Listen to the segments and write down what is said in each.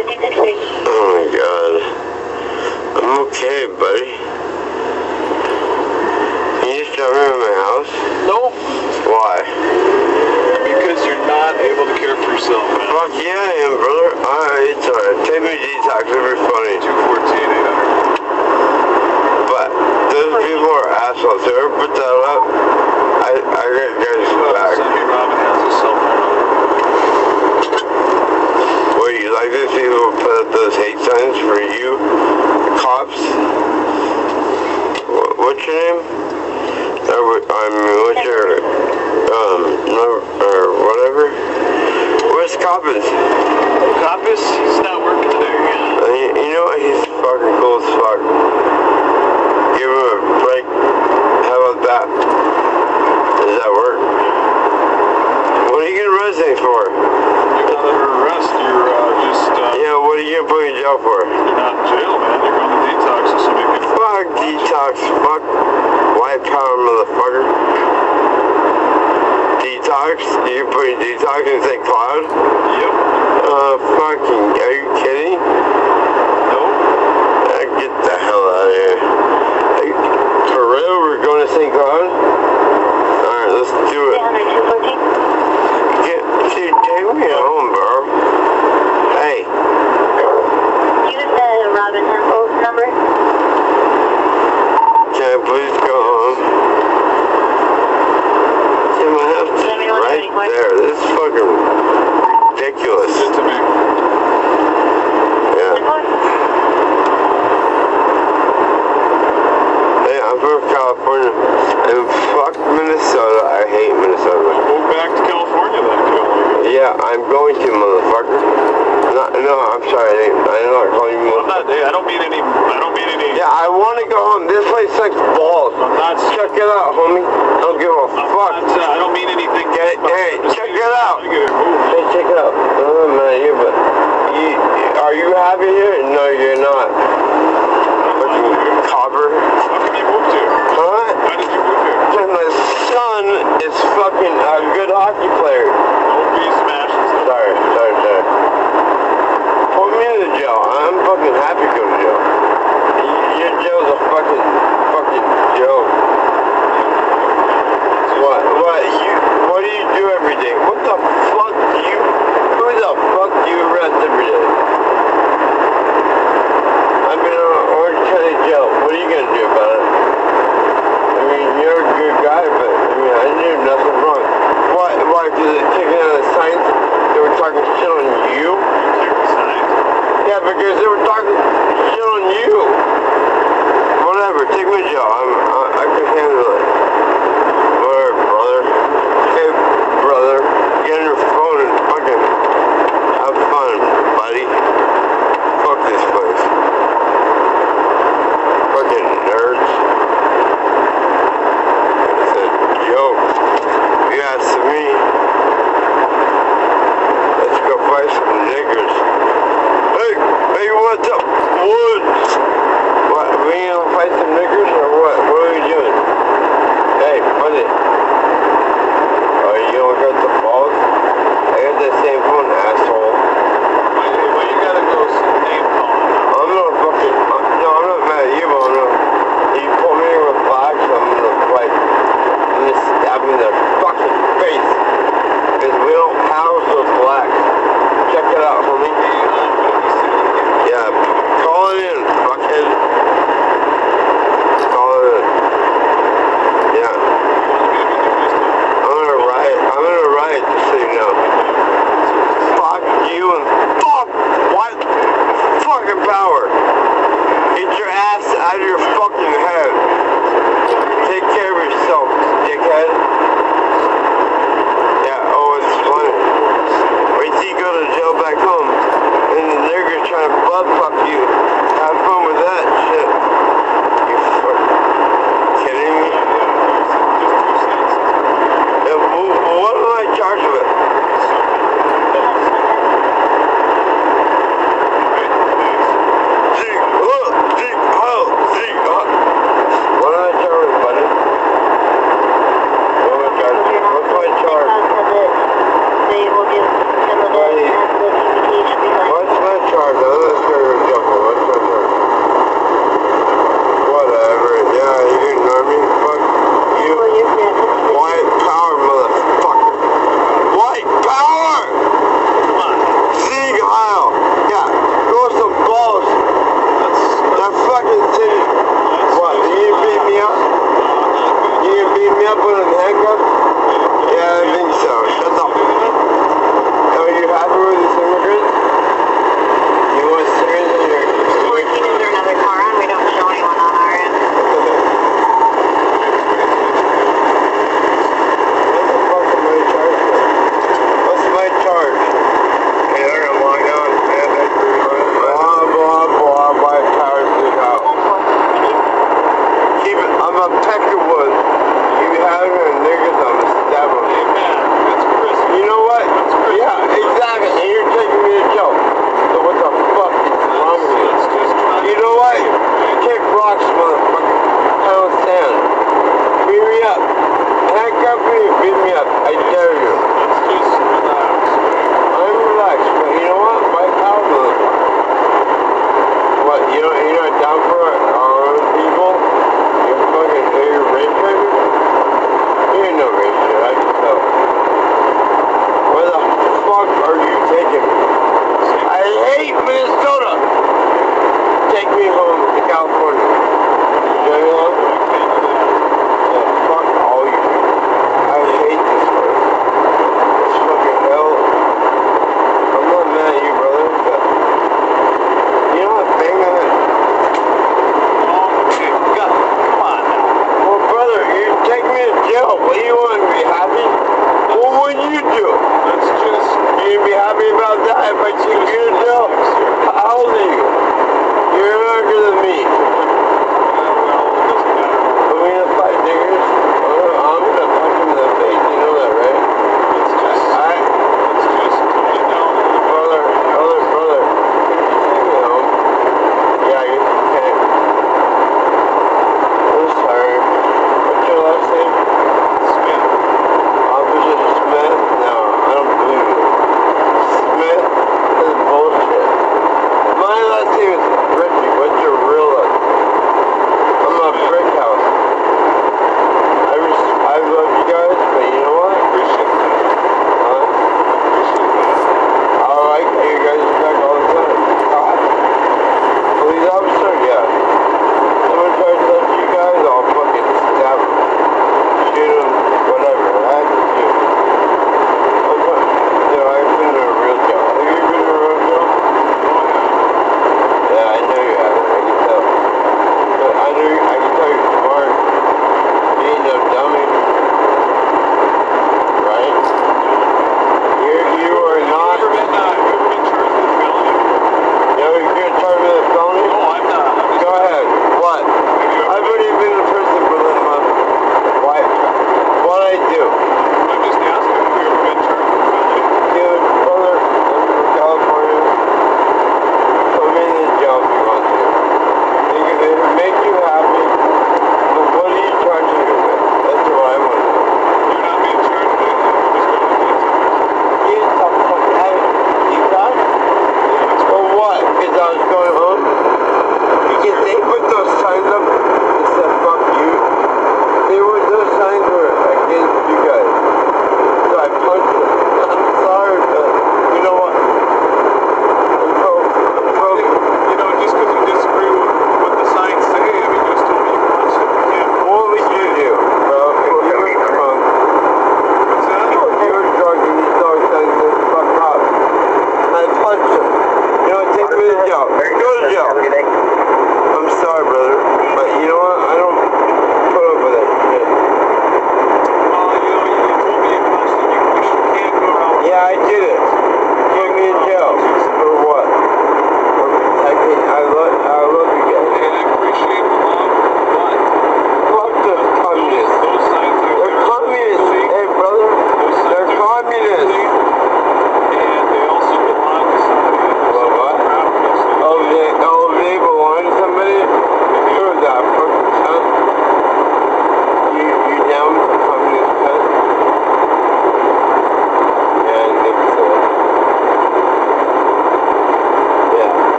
you. 56 Street. Oh my god. I'm okay, buddy. Can you just drop me to my house? Nope. Why? Because you're not able to care for yourself, man. Fuck yeah, I am, brother. Alright, it's alright. Take me to detox, it'll be funny. 214 But those people are assholes. Whoever put that up, I, I got guys back. Sonny Robin Hensel phone number. What, you like those put up those hate signs for you? Cops? Wha- What's your name? I mean, what's your, um, no, or whatever? Where's Coppins? Coppice, he's not working today again. Uh, You, you know what? He's fucking cool as fuck. Give him a break. How about that? Does that work? What are you gonna arrest me for? You're not under arrest. You're uh, just, uh, Yeah, what are you gonna put in jail for? you're not in jail, man. You're going to detox so you can. Fuck detox, fuck white power, motherfucker. Detox? You put in detox in St. Cloud? Yep. Uh, fucking, are you kidding? Nope. Uh, get the hell out of here. Hey, for real, we're going to St. Cloud? Alright, let's do it. 800 214. Get, dude, take me home, bro. Hey, You Use the Robin Hensel number. can I please go home? Damn, I have to Let me know when you're right ready for it. there. This is fucking ridiculous. Send it to me. Yeah. Hey, I'm from California. And fuck Minnesota. I hate Minnesota. Go back to California then, Phil. Yeah, I'm going to, motherfucker. No, no, I'm sorry. I didn't, I did not call you I'm not. I don't mean any. I don't mean any. Yeah, I want to go home. This place sucks balls. I'm not. Check it out, homie. I don't give a I'm fuck. not, uh, I don't mean anything. Get it, hey, check it out. Get it moved. Hey, check it out. Oh, man, you, but you, are you happy here? No, you're not. Copper. How come you moved here? Huh? Why did you move here? Because my son is fucking a good hockey player. Sorry, sorry, sorry. Put me in the jail. I'm fucking happy to go to jail. Your jail's a fucking, fucking joke. What? What? You? What do you do every day? What the fuck do you? Who the fuck do you arrest every day? Been in Orange County Jail. What are you gonna do about it? I mean, you're a good guy, but I mean, I did nothing wrong. Why? Why? Because they're taking out the signs. They were talking shit on you. Yeah, because they were talking shit on you. Whatever. Take to jail. I'm. I, I can handle it.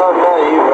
ela caiu.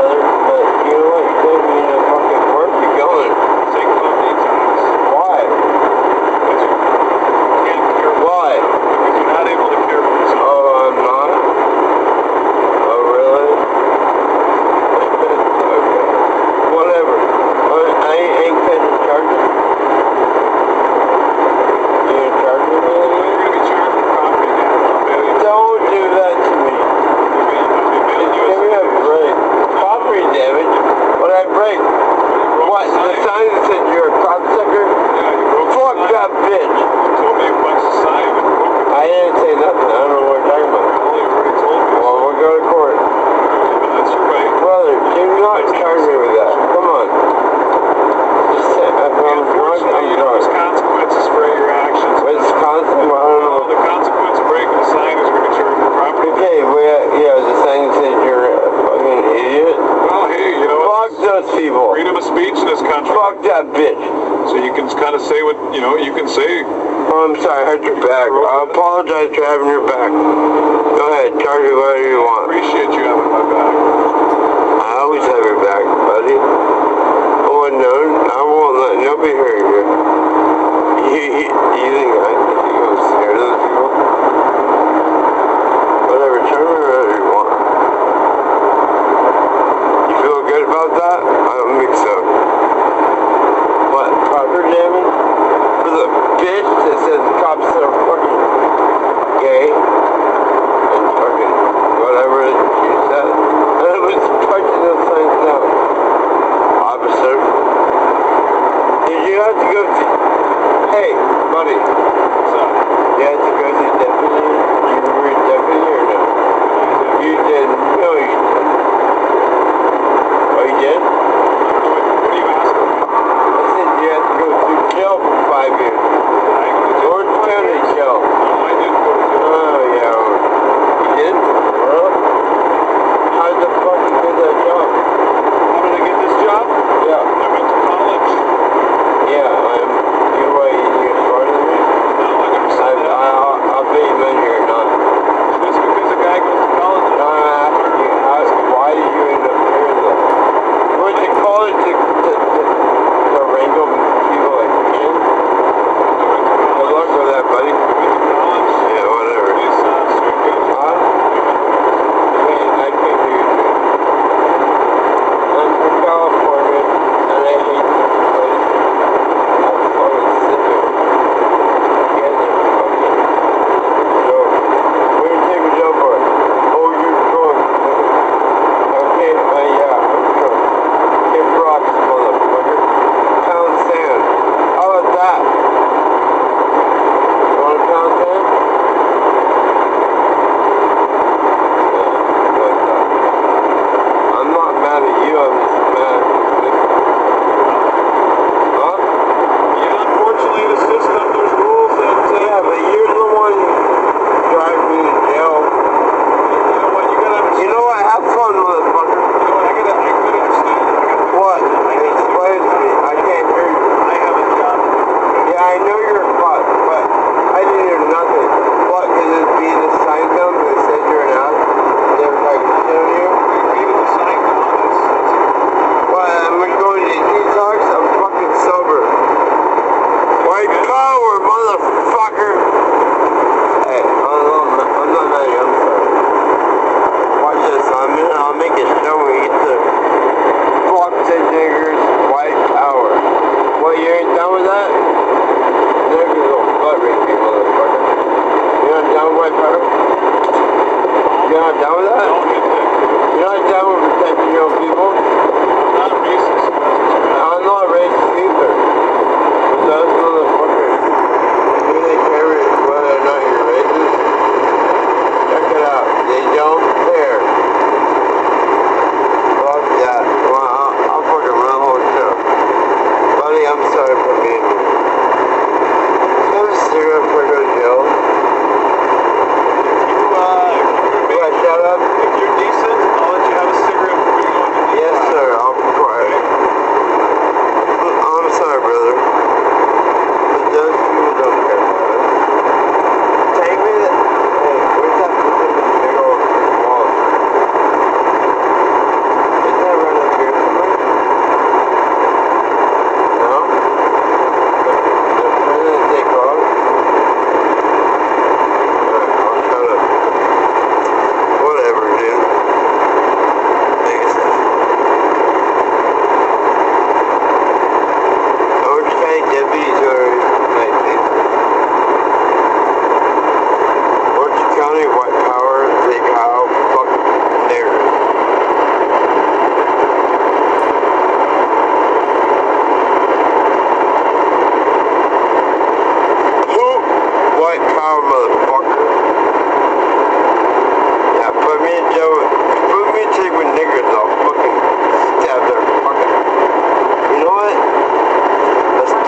back. I apologize for having your back. Go ahead, charge me whatever you want. appreciate you having my back. I always have your back, buddy. Oh, no, I won't let nobody hurt you.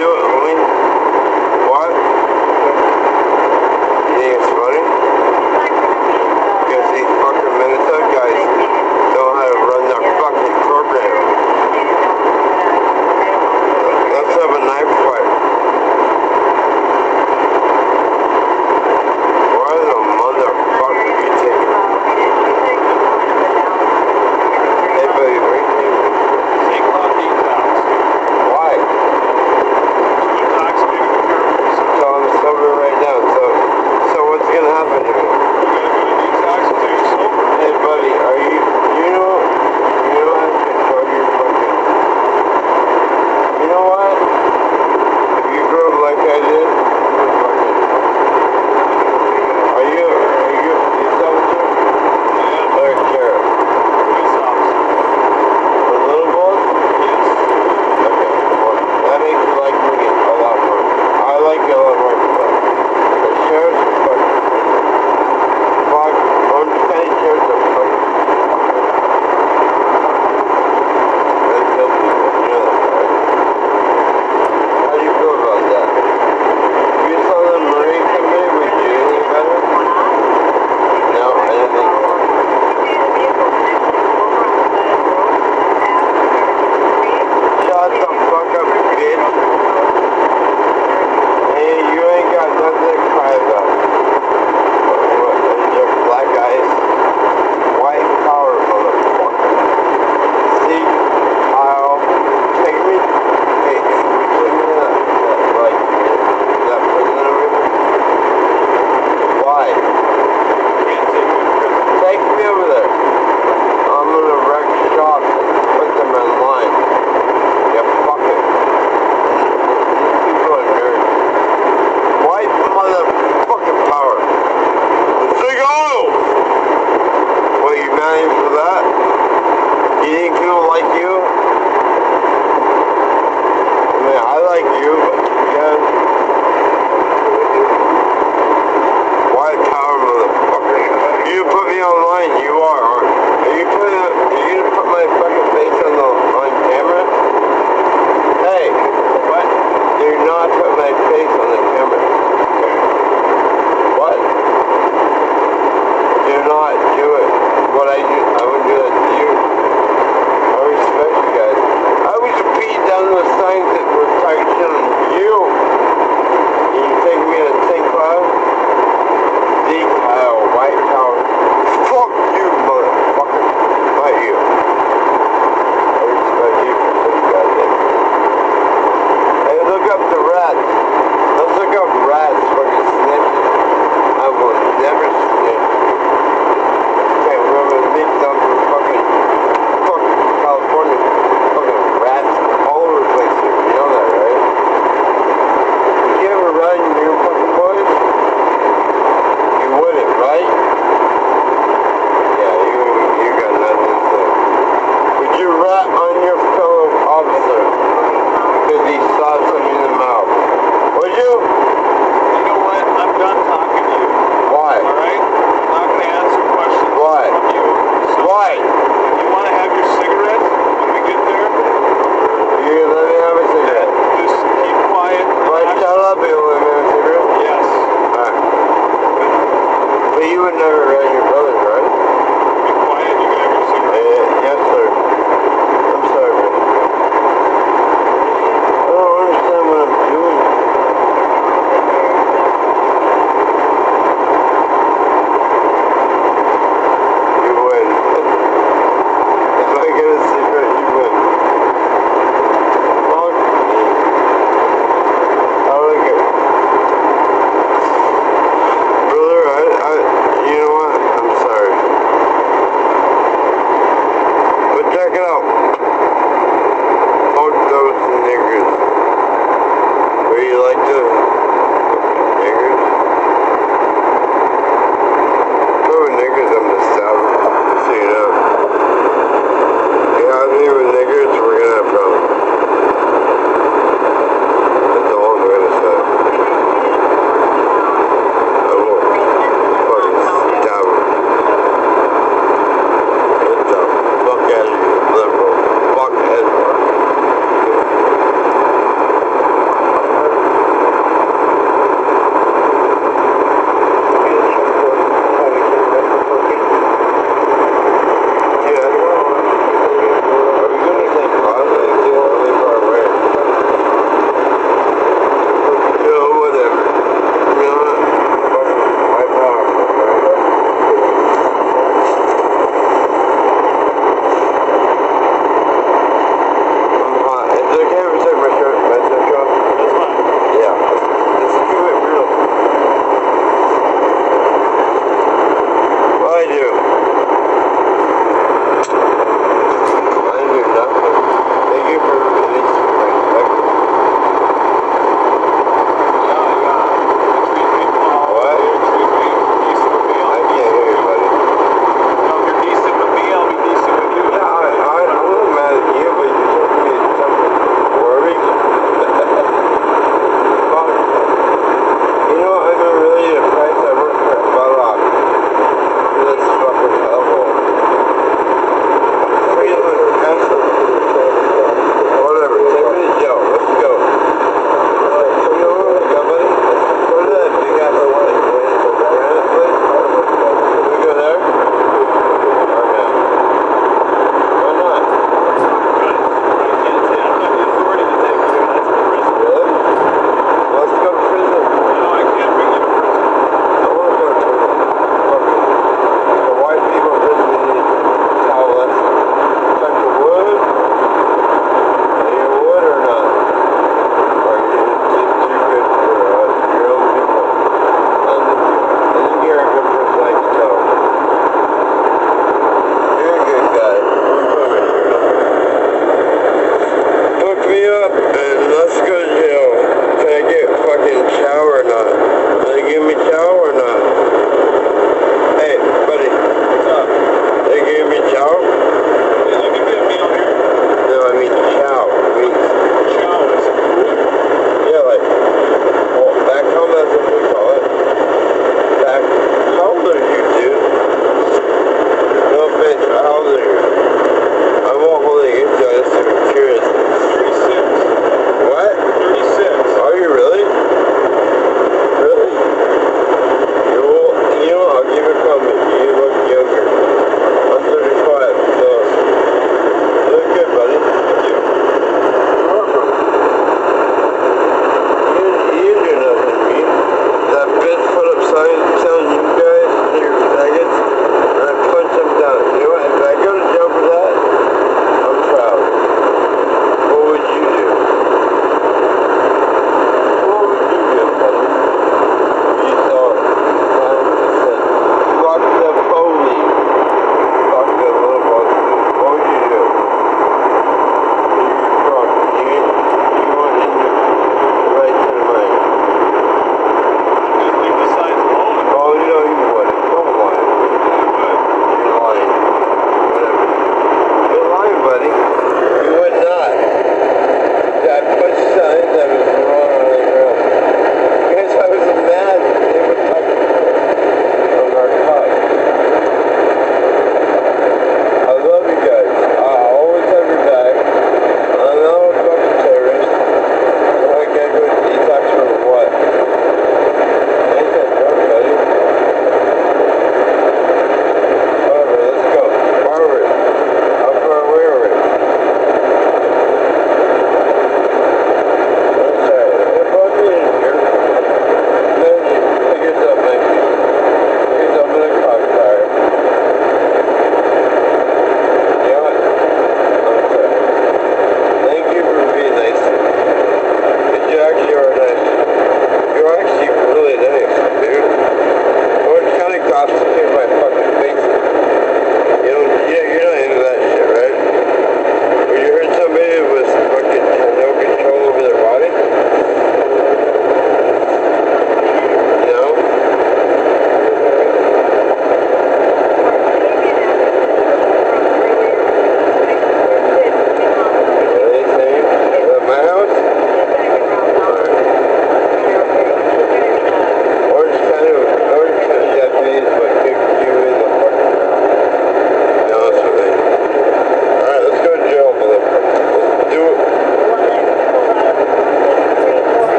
yo,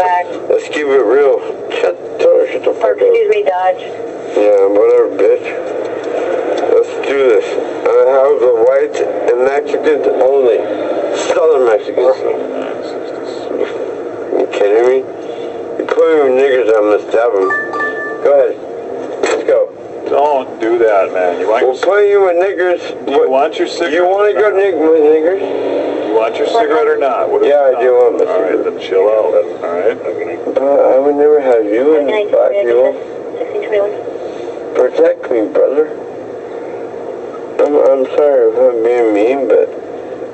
back. Let's keep it real. Shut, tell her shut the Or fuck up. excuse me, Dodge. Yeah, whatever, bitch. Let's do this. I have the whites and Mexicans only? Southern Mexicans. You kidding me? You put me with niggers, I'm gonna stab them. Go ahead. Let's go. Don't do that, man. You want We'll your, put you with niggers. do you want your cigarette? You want to go nig- with niggers? You want your cigarette or not? What Yeah, I do want my All right, then chill out. All right. Uh, I would never have you in black people. Protect me, brother. I'm, I'm sorry if I'm being mean, but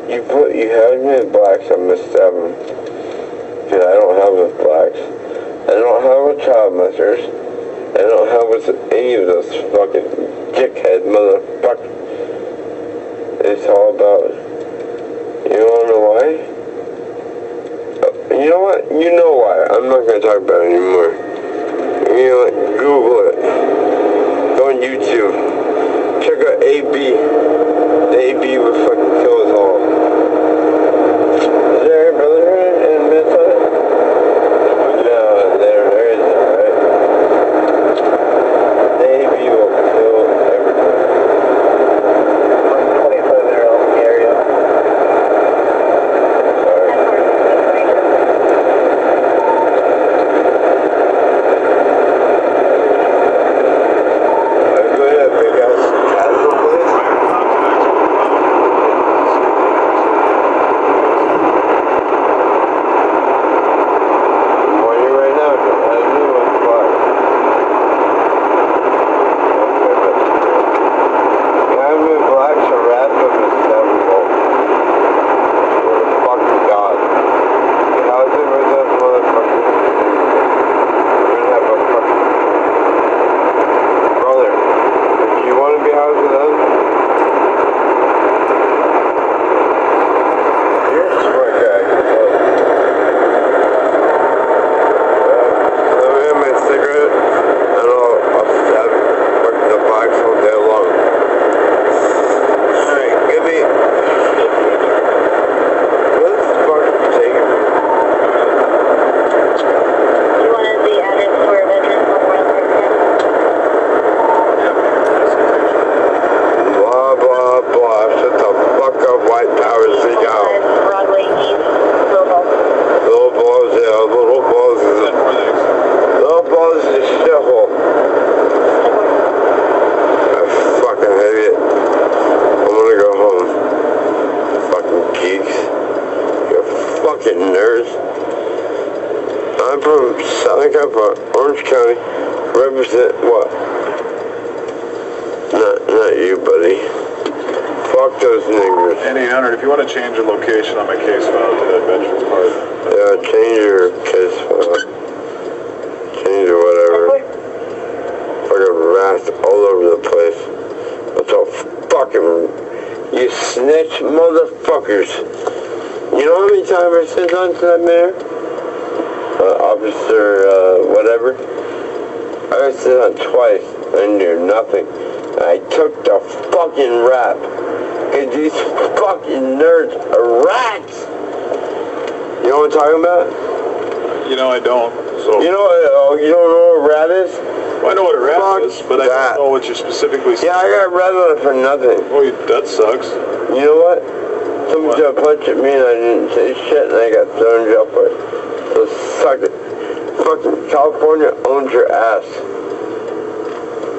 you put you have me with blacks, I'm gonna stab. Cause I don't have with blacks. I don't have a child molesters. I don't have with any of those fucking dickhead motherfuckers. It's all about. You wanna know why? Uh, You know what? You know why. I'm not gonna talk about it anymore. You know what? Google it. Go on YouTube. Check out AB. The AB would fucking kill us all. Want to change the location on my case file to that Veterans Park. Yeah, change your case file. Change or whatever. Fucking rats all over the place. What's all fucking... You snitch motherfuckers. You know how many times I sent on to that mayor? Uh, officer, uh, whatever. I got sent on twice. I knew nothing. I took the fucking rap. Cause these fucking nerds are rats. You know what I'm talking about? You know I don't. So You know, uh, you don't know what a rat is? I know what a rat Fuck is, but I don't know what you're specifically saying. Yeah, I got rat on it for nothing. Oh, you, that sucks. You know what? Someone tried to punch at me and I didn't say shit and I got thrown in jail for it. So suck it. Fucking California owns your ass.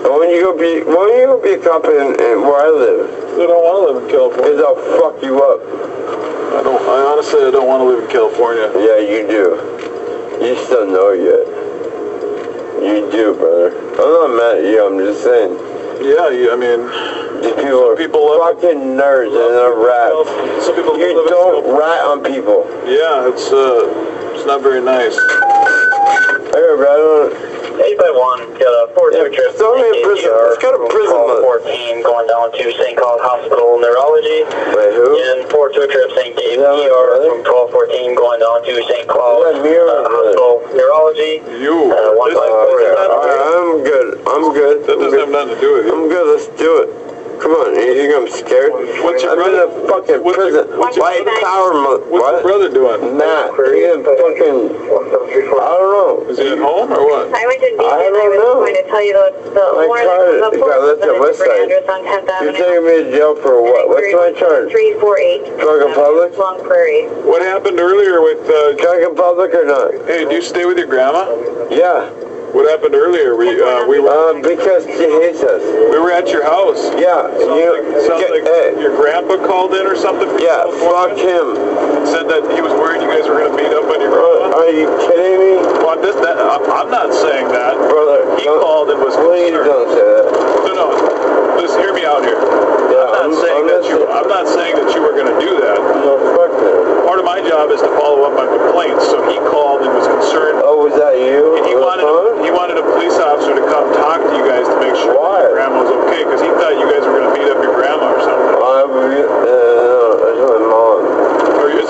And when you go be, when you go be a cop in, in where I live, I don't want to live in California. because I'll fuck you up. I don't. I honestly, I don't want to live in California. Yeah, you do. You just don't know yet. You do, brother. I'm not mad at you, I'm just saying. Yeah, you, I mean, These people are people love- fucking nerds and they're rats. some people You don't rat on people. Yeah, it's uh, it's not very nice. I got rat on 8 by 1, got a 4 Yeah, trip. throw me in prison. Let's go to prison, 14 going down to St. Cloud Hospital Neurology. Wait, who? And 4 2 trip St. Gabe Is ER brother? from 1214 going down to St. Cloud Is that me or my uh. Hospital Neurology. You. Uh, one this, by four okay. is not Alright, I'm good. I'm good. that I'm doesn't have nothing to do with you. I'm good. Let's do it. Come on, you think I'm scared? What's your I'm in brother- a fucking what's your- prison. what's White brother- power, mo- What's what? your brother doing? Matt, he in fucking, I don't know. Is he at home or what? I went to Beacon. I I, don't was know. going to tell you the, the My warrant card the got force left of at the West different Side. address on 10th You're taking me to jail for what? What's my charge? 348. Drug in public? Long Prairie. What happened earlier with, uh, Drug in public or not? hey, do you stay with your grandma? Yeah. What happened earlier? We, uh, we were, Uh, because she hates us. we were at your house. Yeah. Sounds You, like, get- hey. your grandpa called in or something Yeah, fuck him. said that he was worried you guys were going to beat up on your Uh, grandma. are you kidding me? Well, this, that, I'm I'm not saying that. Brother, He called and was Please concerned. don't say that. Just hear me out here. Yeah, I'm not saying that you. I'm not saying that you were going to do that. No, fuck that. Part of my job is to follow up on complaints. So he called and was concerned. Oh, was that you? And he wanted phone? he wanted a police officer to come talk to you guys to make sure Why? your grandma was okay because he thought you guys were going to beat up your grandma or something. I, uh, no, that's my mom.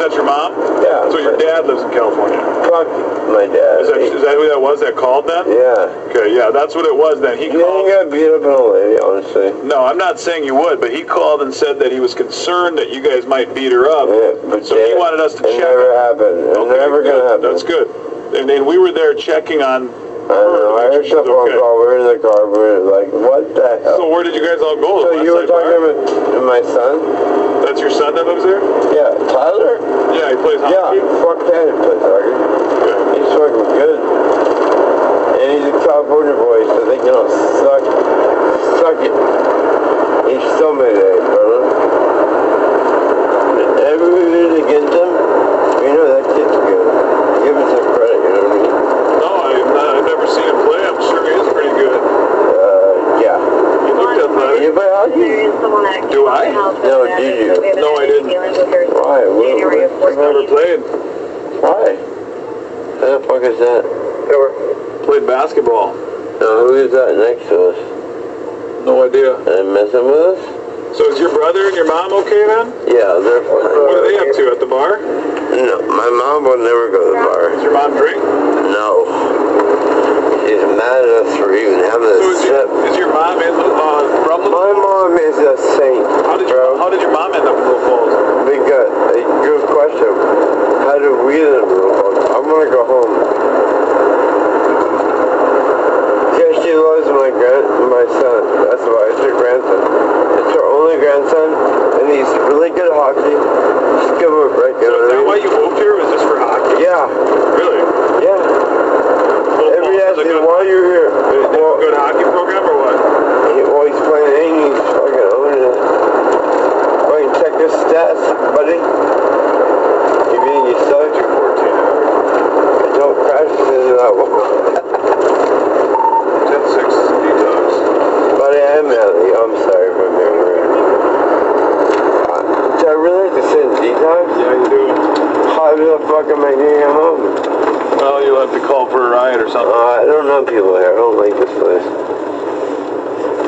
Or is that your mom? Yeah. So your dad lives in California. Fuck my dad. Is that is that who that was that called then? yeah. Okay, yeah, that's what it was then. He You called. ain't got beat up an old lady, honestly. No, I'm not saying you would, but he called and said that he was concerned that you guys might beat her up. Yeah, but so they- he wanted us to it check. never happened. It's Okay, never good. gonna happen. That's good. And then we were there checking on. I don't know. I heard phone okay. call. We were in the car. We were like, what the hell? So where did you guys all go? So you were talking about to my son? That's your son that lives there? Yeah, Tyler? Yeah, he plays Yeah, hockey. fuck that. He plays hockey. Okay. He's fucking good. And he's a California boy, so they can all suck. Suck it. He's so made it, brother. Everybody's against him. You know that kid's good. Give him some credit, you know what I mean? No, I've, not, I've never seen him play. I'm sure he is pretty good. Uh, yeah. He looked athletic. You play hockey? There is someone that Do I? No, did you? No, I didn't. Why? What- I've never played. Why? Who the fuck is that? Played basketball. No, who is that next to us? No idea. Are they messing with us? So is your brother and your mom okay then? Yeah, they're fine. What are they up to at the bar? No, my mom will never go to the bar. Does your mom drink? No. She's mad at us for even having So a is your, sip. is your mom in uh, from Little My mom is a saint, How did you, bro. how did your mom end up in Little Falls? Big gut. A good question. How did we live in Little Falls? I'm gonna go home. Yeah, she loves my grand, my son. That's why it's her grandson. It's her only grandson, and he's really good at hockey. Just give him a break. You So know is that what why I mean? you moved here? Was this for hockey? Yeah, Really? yeah. Little Every Falls is a day good, while you're here. they have a Well, good hockey program or what? he, well, he's playing. He's fucking owning it. Fucking check his stats, buddy. You mean you suck? 214 Don't practice into that one. 10-6 detox. Buddy, I'm Ellie. I'm sorry for being rude. Uh, do I really have to send detox? Yeah, you do. How the fuck am I getting home? Well, you'll have to call for a ride or something. Uh, I don't know people here. I don't like this place.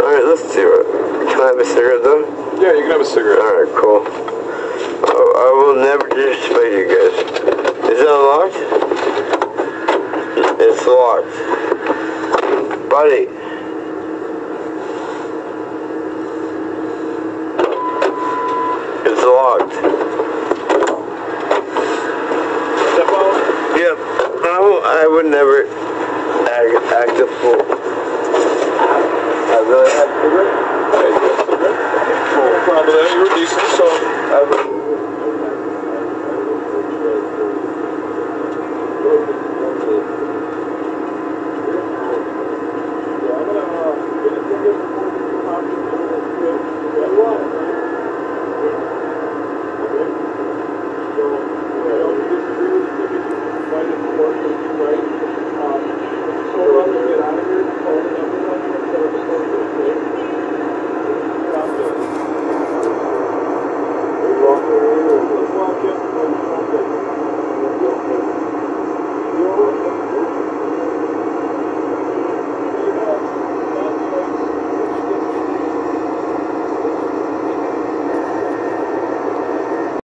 Alright, let's do it. Can I have a cigarette though? Yeah, you can have a cigarette. Alright, cool. Oh, I will never disrespect you guys. Is it unlocked? Locked. Buddy.